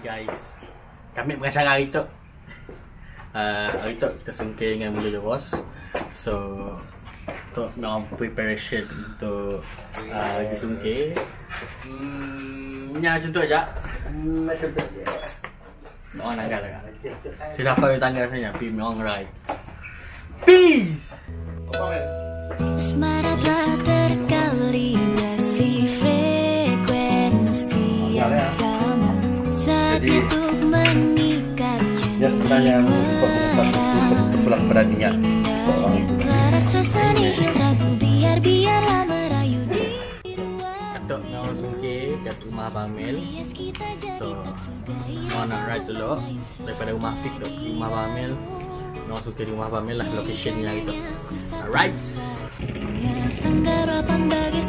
guys. Kami pengacara hari tu uh, Hari tu kita sungkir dengan Mula Bos So Untuk nak preparation untuk uh, Pergi sungkir hmm, Punya macam tu aja Macam tu je. Oh nak kata Sudah dapat tangga rasanya Pergi long ride Peace! Asmara telah ragu biar biarlah merayu di ruang Untuk nak sungkir Kat rumah Abang Mel Bias kita jadi So tak sugai Mau nak ride dulu Daripada rumah Fik Pergi rumah Abang Mel Nak suka di rumah Abang Mel lah Locationnya gitu Alright. Pembagi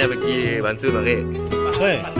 Naknya pergi bantu mari. Kini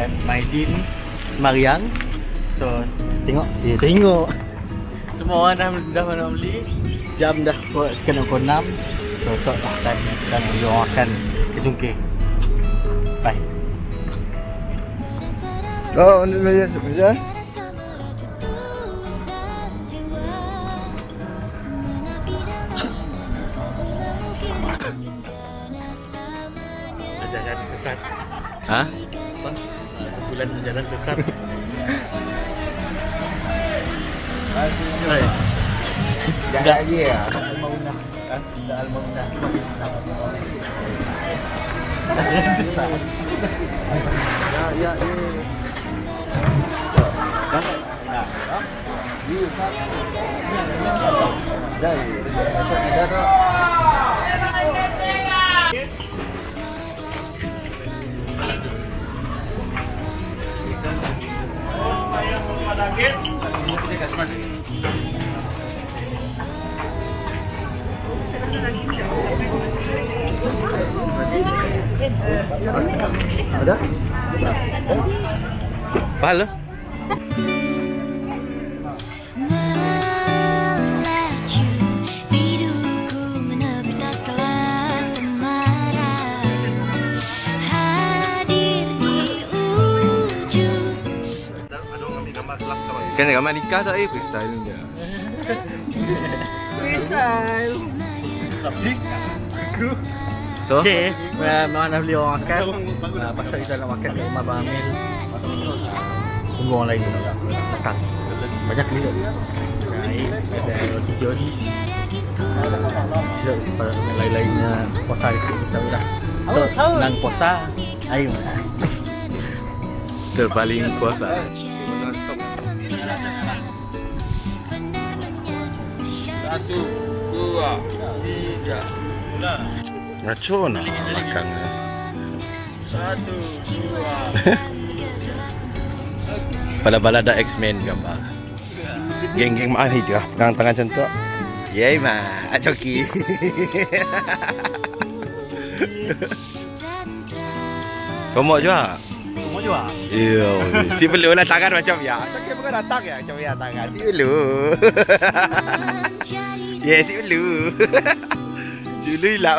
dekat Maidin. Semariang so tengok ya, tengok. semua orang dah dah nak beli. Jam dah kena pukul 6 so tok lah dan dan beli ruang makan di Suke bye Oh, ini meja meja. Hai. Enggak aja ya. Enggak almauna. jalan sesat Ya, ya, ya. Nah, Dah, dah, dah. Ada? Pahala. Kan gambar nikah tak eh? Freestyle je. So, Okay, uh, Memang dah beli orang makan. Uh, Pasal kita nak makan kat rumah Abang Amil Tunggu orang lain dulu. Datang. Banyak kali tak Naik Ada roti john Sedap sebab yang lain-lainnya. Puasa di sini Bisa dah. So, nang puasa Ayo terpaling puasa. Satu, dua, tiga. Ngaco nak makan ni. Bala-bala ada X-Men gambar. Geng-geng ni je lah. Pegang tangan macam tu. Yay ma, acoki. Komok juga. Semua juga. Ya, si perlu lah tangan macam ya. Sakit bukan datang ya macam ya tangan. Si perlu. Ya, si perlu. Si perlu hilap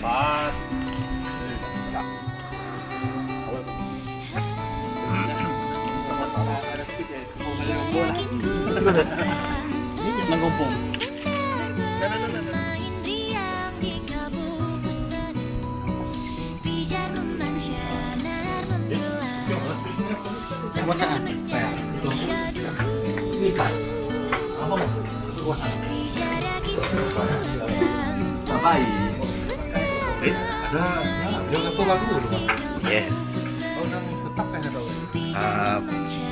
Sofa. Ini menggumpung. Kekuasaan. Sampai. Kata lagu tu kan? Yes. Oh, nang tetap kan ada. Uh,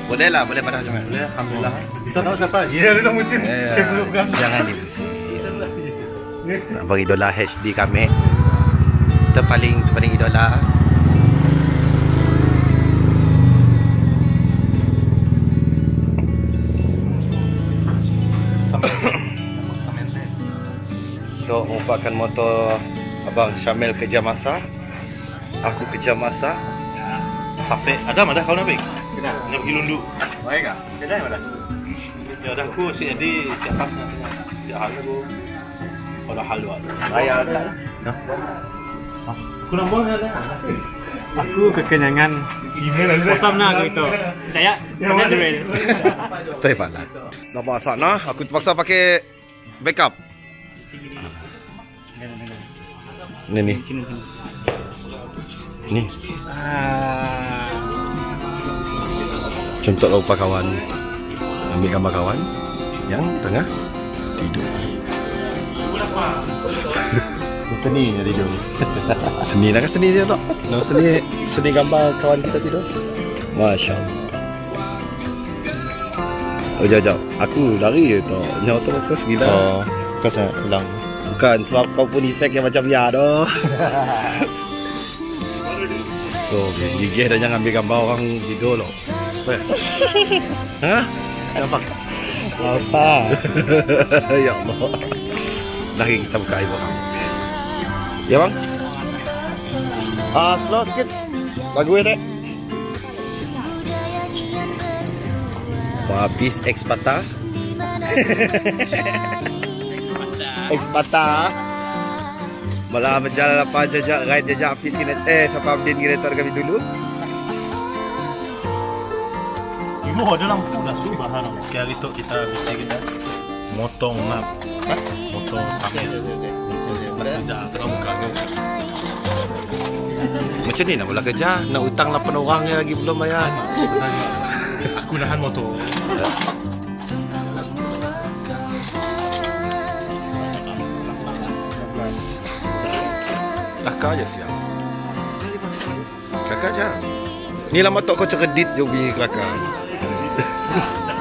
boleh lah, boleh pada macam mana? Boleh, alhamdulillah. Kita tahu siapa? Ya, dah musim. Ya, Saya belum kan. Jangan ni. Nak bagi idola HD kami. Kita paling paling idola. Untuk merupakan motor Abang Syamil kerja masa Aku kerja masa Sampai ada mana kau nak pergi? Sudah. Nak pergi lundu. Baik ah. Sudah mana? Ya dah aku si Edi siapa si hal aku. Pada hal tu. Bayar tak? Aku nak buat ada. Aku kekenyangan Kosam nak aku itu Saya Saya duel Tak apa lah Sama sana Aku terpaksa pakai Backup Ni ni. Sini sini. Ni. Ah, Contoh lupa kawan. Ambil gambar kawan Yang tengah Tidur. Seni ni tidur. Seni lah kan seni dia tak? No, Seni Seni gambar kawan kita tidur. Masya Allah. Oh jauh jauh Aku lari je tau Nyawa tu fokus gila Oh, kau sangat hilang. Bukan sebab kau pun efek yang macam ya doh. Tuh, gigih dan jangan ambil gambar orang tidur loh. Apa? Hah? Nampak? Apa? ya Allah. Lagi kita buka air orang. Ya bang? Ah, slow sikit. Lagu ya tak? Habis ekspata. Ekspata. Malah berjalan apa jajak ride jajak habis kena eh sampai update kereta kami dulu. Ibu ada lampu dah subah. Sekali tu kita bisa kita motong map. Motong sambil. Kerja terang muka aku. Macam ni nak mula kerja Nak hutang 8 orang yang lagi belum bayar Aku nahan motor. Kakak je siap Kakak je Ni lama tak kau cerdit je bunyi kelakar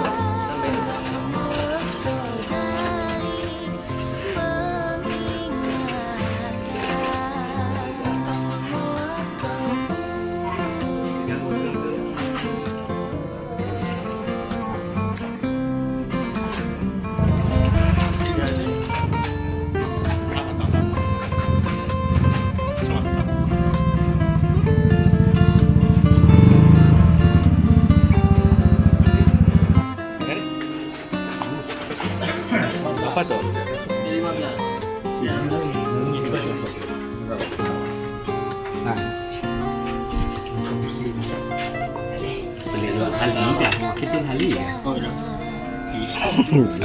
Boleh luar hali dah Kita hali Oh dah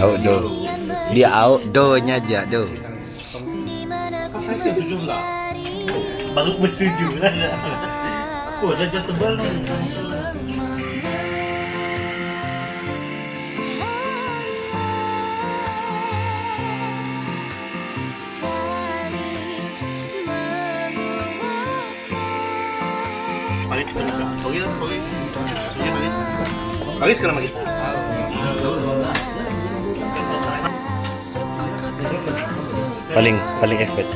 Outdoor Dia outdoornya je tu Saya tujuh belas. Baru bersetuju lah. Apa dah just tebal ni. Paling sekarang lagi. Paling paling effort.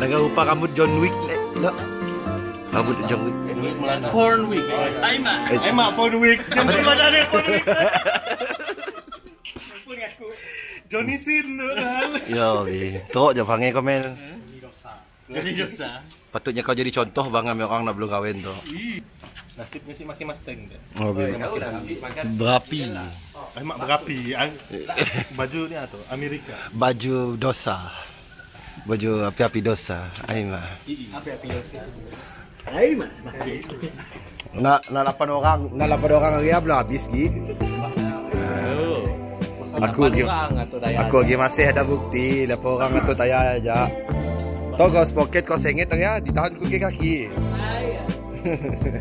Laga rupa rambut John Wick. Lah. Rambut John Wick. Porn week. Aiman. Eh, mak Porn Week. Di mana ada Porn Week? Johnny Sin tu hal. Yo, bi. Teruk je panggil komen. Jadi dosa. Patutnya kau jadi contoh bang ambil orang nak belum kahwin tu. Nasibnya si makin Mustang dia. Oh, bi. Berapi. Eh, mak berapi. Ang- Baju ni apa tu? Amerika. Baju dosa. Baju api-api dosa. Aima. Apa-apa dosa. Aiman semakin. Nak nak lapan orang, nak lapan orang hari belum habis lagi. Aku lagi Aku lagi masih ada bukti Lapan orang itu tayar aja Kau kau spoket kau sengit tang ya Ditahan ku ke kaki habis.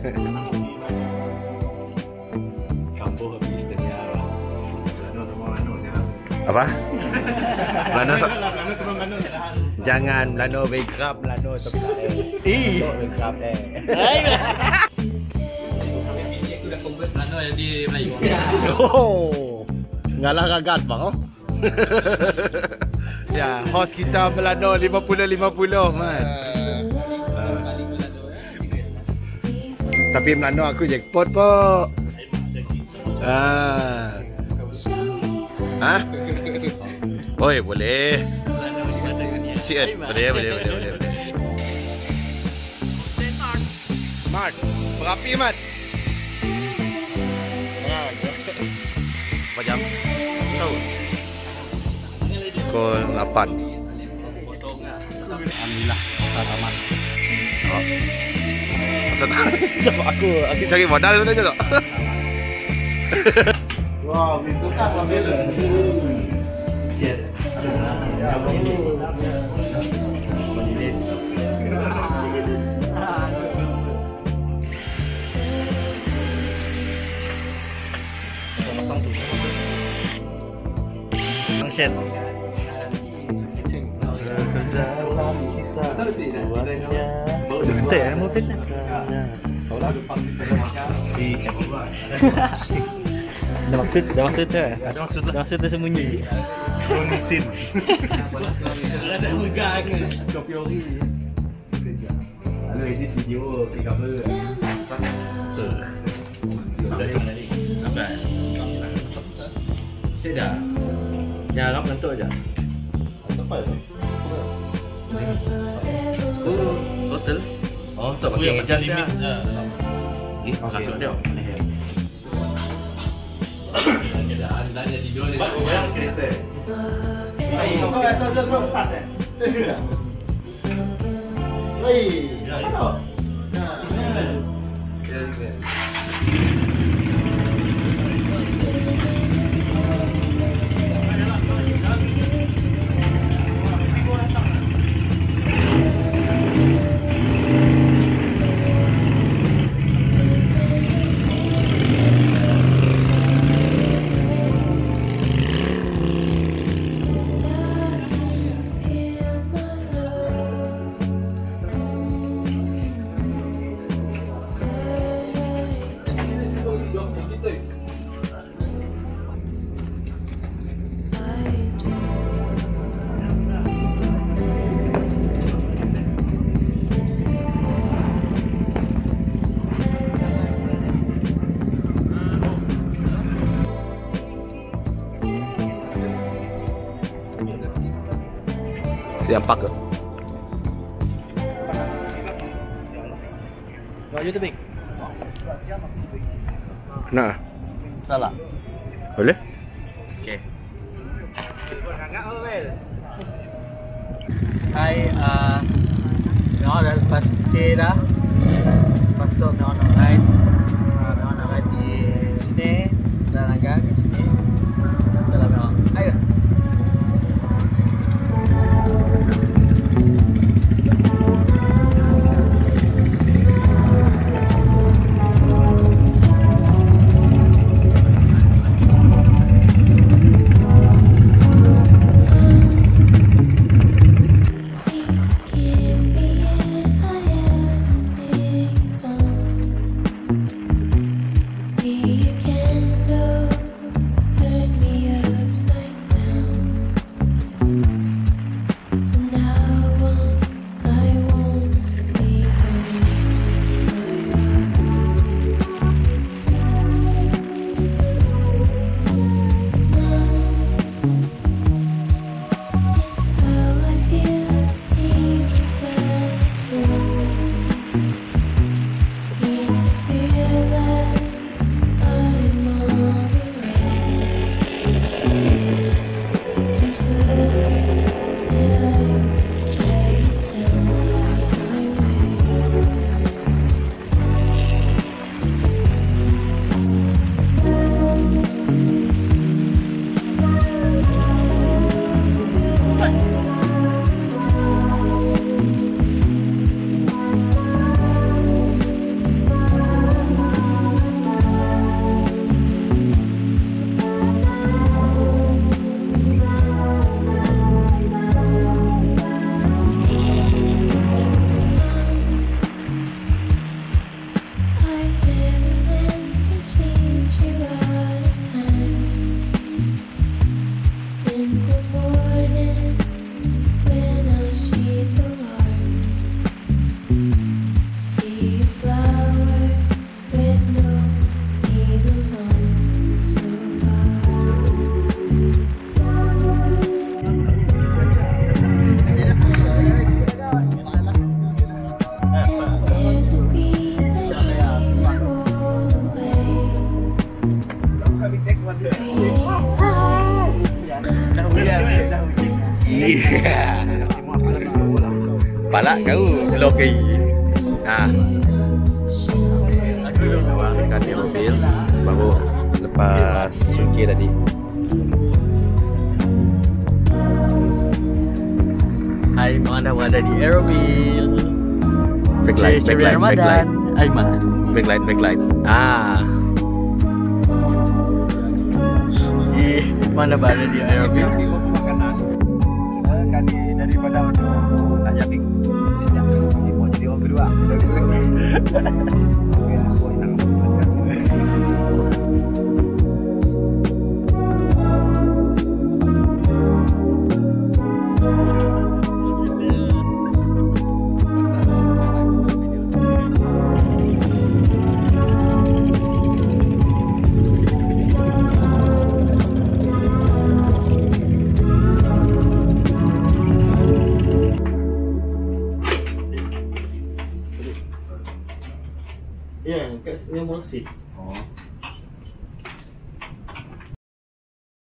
Apa? Melano tak? Jangan Melano bankrupt Melano tapi tak eh. Eh. Bankrupt eh. Aiman. Aku dah convert Melano jadi Melayu. Oh, ngalah gagat bang oh. ya, host kita Melano 50-50 man. Tapi Melano aku jackpot po. Ah. Hah? Oi, boleh. Siat. Boleh, boleh, boleh, boleh, boleh. Mat, berapi Mat? Berapa jam? Tahu. Pukul 8. Alhamdulillah. Selamat. Oh. Masa tak? Sebab aku, aku cari modal tu je tak? Wah, itu kan ambil. Yes. Function. Betul ya, mobil Ada maksud, ada maksud tu Ada maksud Ada maksud tersembunyi Sin. Ada megah ke Kopi ori Lalu edit video Klik cover Sudah? Saya dah Dah harap bentuk je Apa itu? Sepuluh Total Oh tak Aku yang macam limit je. Eh, masuk dia Dah jadi dua Mak, kau bayar sikit. Hey, kau dah tahu dah kau start eh? Hei, ya itu. Siap 两八个。我要这边。那。到了。好嘞。OK。Hai, Hai, uh, dah lepas K dah. Lepas tu, mereka nak ride. Uh, mereka nak ride di sini. Dan agak. balak kau lokey. Nah. Ha. Aku awal dekat mobil baru lepas suci tadi. Hai, mana anda berada di aerobil. Backlight, backlight, backlight. Hai, mana? Backlight, backlight. Ah. Ih, mana berada di aerobil? Música